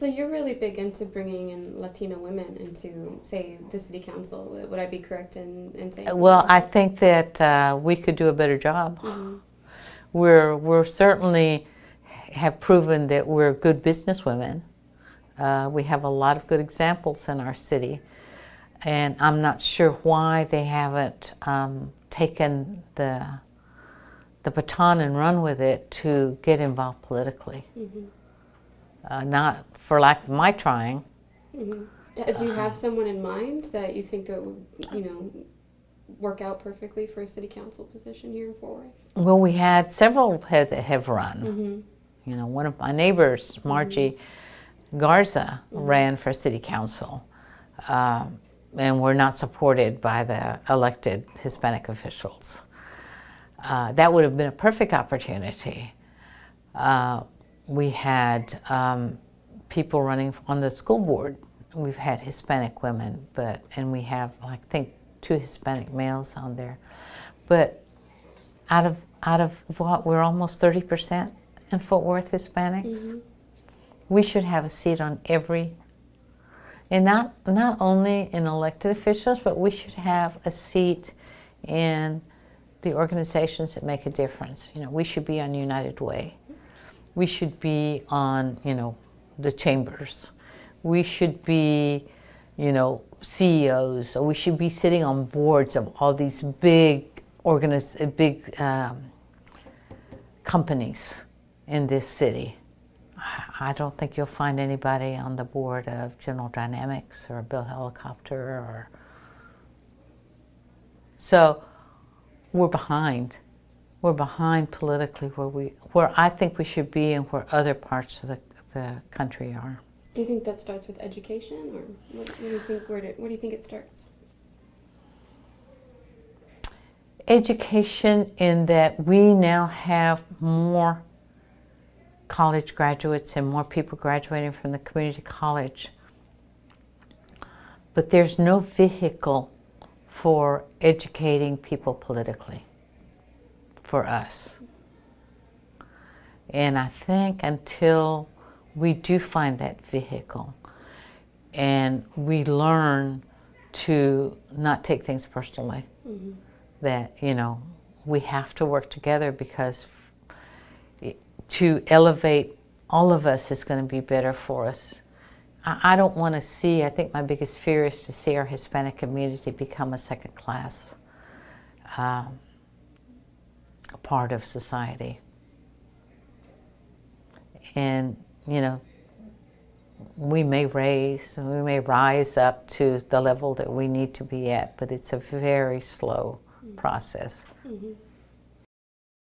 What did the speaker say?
So you're really big into bringing in Latino women into, say, the city council. Would I be correct in, in saying? Well, like I think that uh, we could do a better job. Mhm. We're, we're certainly have proven that we're good businesswomen. Uh, we have a lot of good examples in our city. And I'm not sure why they haven't um, taken the, the baton and run with it to get involved politically. Mhm. Uh, not for lack of my trying. Mhm. Uh, Do you have someone in mind that you think that would, you know, work out perfectly for a city council position here in Fort Worth? Well, we had several that have run. Mm-hmm. You know, one of my neighbors, Margie Garza, ran for city council, um, and were not supported by the elected Hispanic officials. Uh, that would have been a perfect opportunity. Uh, we had um, people running on the school board. We've had Hispanic women, but and we have, I think, two Hispanic males on there. But out of out of what we're almost 30 percent in Fort Worth Hispanics. Mm-hmm. We should have a seat on every, and not not only in elected officials, but we should have a seat in the organizations that make a difference. You know, we should be on United Way. We should be on you know the chambers. We should be, you know, CEOs, or we should be sitting on boards of all these big organiz- big um, companies in this city. I- I don't think you'll find anybody on the board of General Dynamics or Bell Helicopter or. So, we're behind. We're behind politically where we where I think we should be and where other parts of the, the country are. Do you think that starts with education, or what, what do you think? Where do, where do you think it starts? education in that we now have more college graduates and more people graduating from the community college. But there's no vehicle for educating people politically for us. And I think until we do find that vehicle and we learn to not take things personally, Mm-hmm. that you know we have to work together because to elevate all of us is going to be better for us. I, I don't want to see. I think my biggest fear is to see our Hispanic community become a second class um, part of society. And you know, we may raise, we may rise up to the level that we need to be at, but it's a very slow process. Mm-hmm.